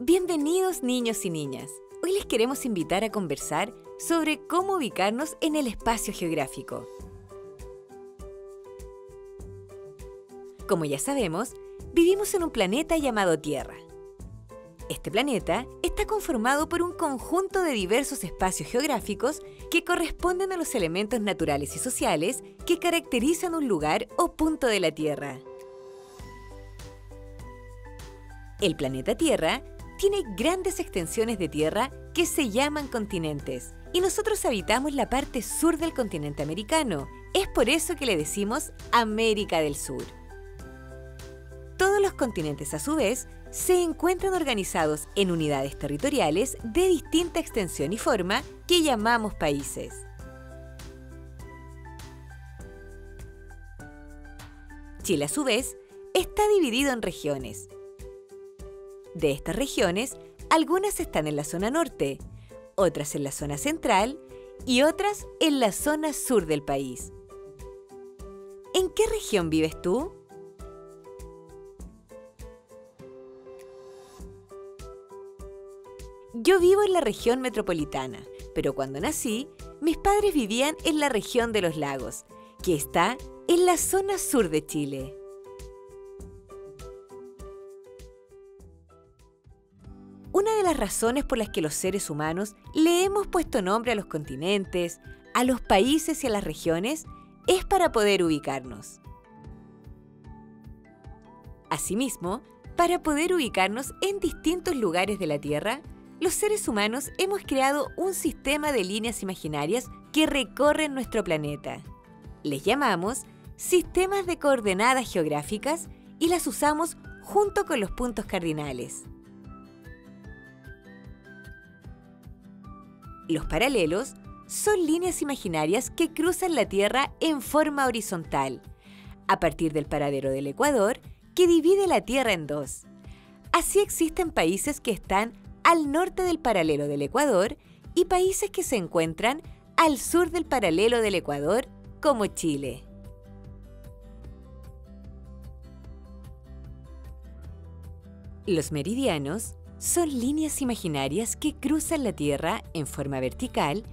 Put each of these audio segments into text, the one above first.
Bienvenidos niños y niñas. Hoy les queremos invitar a conversar sobre cómo ubicarnos en el espacio geográfico. Como ya sabemos, vivimos en un planeta llamado Tierra. Este planeta está conformado por un conjunto de diversos espacios geográficos que corresponden a los elementos naturales y sociales que caracterizan un lugar o punto de la Tierra. El planeta Tierra tiene grandes extensiones de tierra que se llaman continentes y nosotros habitamos la parte sur del continente americano. Es por eso que le decimos América del Sur. Todos los continentes a su vez se encuentran organizados en unidades territoriales de distinta extensión y forma que llamamos países. Chile a su vez está dividido en regiones, de estas regiones, algunas están en la zona norte, otras en la zona central y otras en la zona sur del país. ¿En qué región vives tú? Yo vivo en la región metropolitana, pero cuando nací, mis padres vivían en la región de los lagos, que está en la zona sur de Chile. Una de las razones por las que los seres humanos le hemos puesto nombre a los continentes, a los países y a las regiones es para poder ubicarnos. Asimismo, para poder ubicarnos en distintos lugares de la Tierra, los seres humanos hemos creado un sistema de líneas imaginarias que recorren nuestro planeta. Les llamamos sistemas de coordenadas geográficas y las usamos junto con los puntos cardinales. Los paralelos son líneas imaginarias que cruzan la Tierra en forma horizontal, a partir del paradero del Ecuador, que divide la Tierra en dos. Así existen países que están al norte del paralelo del Ecuador y países que se encuentran al sur del paralelo del Ecuador, como Chile. Los meridianos son líneas imaginarias que cruzan la Tierra en forma vertical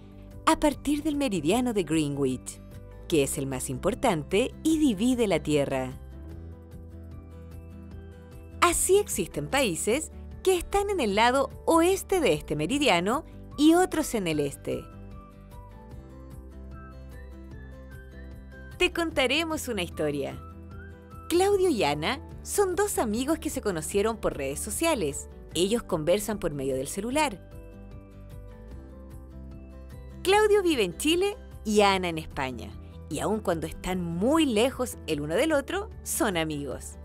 a partir del meridiano de Greenwich, que es el más importante y divide la Tierra. Así existen países que están en el lado oeste de este meridiano y otros en el este. Te contaremos una historia. Claudio y Ana son dos amigos que se conocieron por redes sociales ellos conversan por medio del celular. Claudio vive en Chile y Ana en España, y aun cuando están muy lejos el uno del otro, son amigos.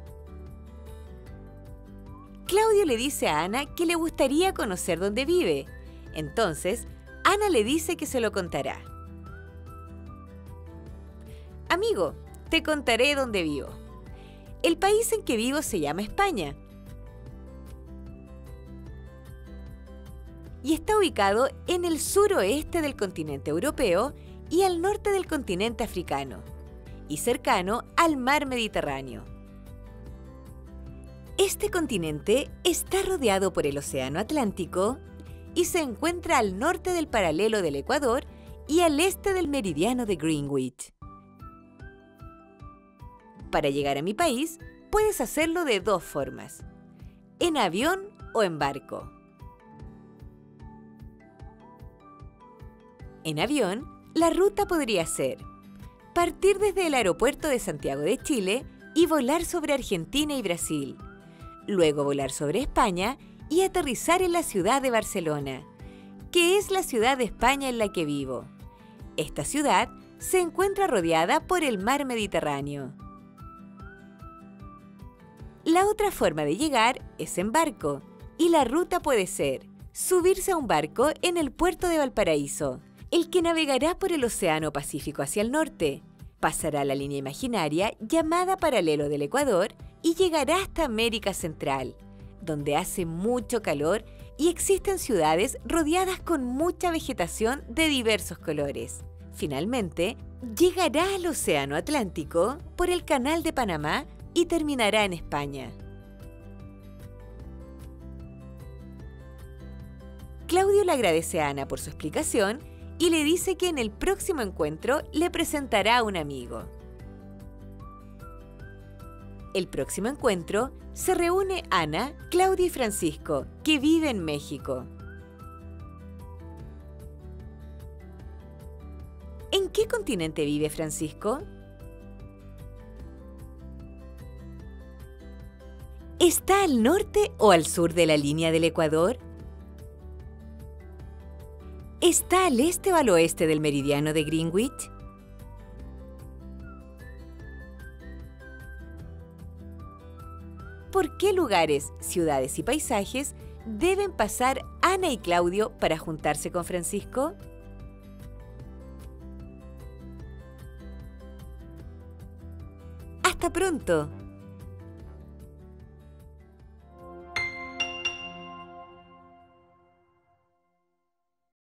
Claudio le dice a Ana que le gustaría conocer dónde vive. Entonces, Ana le dice que se lo contará. Amigo, te contaré dónde vivo. El país en que vivo se llama España y está ubicado en el suroeste del continente europeo y al norte del continente africano, y cercano al mar Mediterráneo. Este continente está rodeado por el Océano Atlántico y se encuentra al norte del paralelo del Ecuador y al este del meridiano de Greenwich. Para llegar a mi país, puedes hacerlo de dos formas, en avión o en barco. En avión, la ruta podría ser partir desde el aeropuerto de Santiago de Chile y volar sobre Argentina y Brasil, luego volar sobre España y aterrizar en la ciudad de Barcelona, que es la ciudad de España en la que vivo. Esta ciudad se encuentra rodeada por el mar Mediterráneo. La otra forma de llegar es en barco, y la ruta puede ser subirse a un barco en el puerto de Valparaíso, el que navegará por el Océano Pacífico hacia el norte, pasará la línea imaginaria llamada paralelo del Ecuador y llegará hasta América Central, donde hace mucho calor y existen ciudades rodeadas con mucha vegetación de diversos colores. Finalmente, llegará al Océano Atlántico por el Canal de Panamá y terminará en España. Claudio le agradece a Ana por su explicación y le dice que en el próximo encuentro le presentará a un amigo. El próximo encuentro se reúne Ana, Claudia y Francisco, que vive en México. ¿En qué continente vive Francisco? ¿Está al norte o al sur de la línea del Ecuador? ¿Está al este o al oeste del meridiano de Greenwich? ¿Por qué lugares, ciudades y paisajes deben pasar Ana y Claudio para juntarse con Francisco? ¡Hasta pronto!